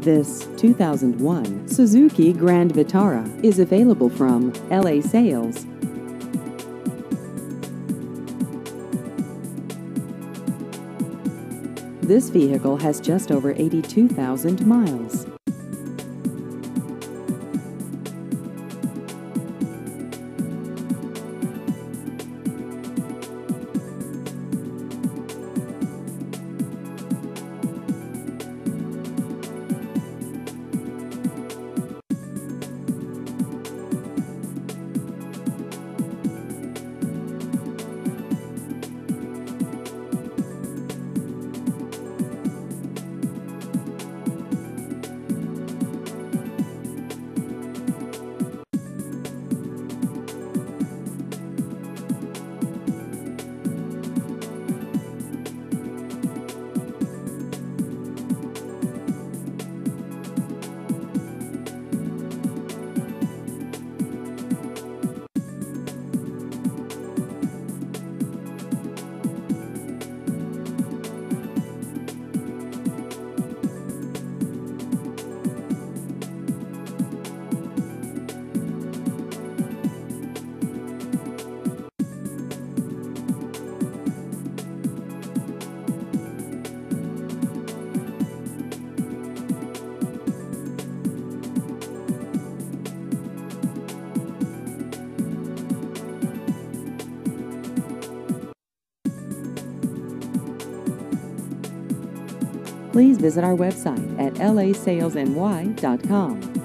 This 2001 Suzuki Grand Vitara is available from LA Sales. This vehicle has just over 82,000 miles. Please visit our website at lasalesny.com.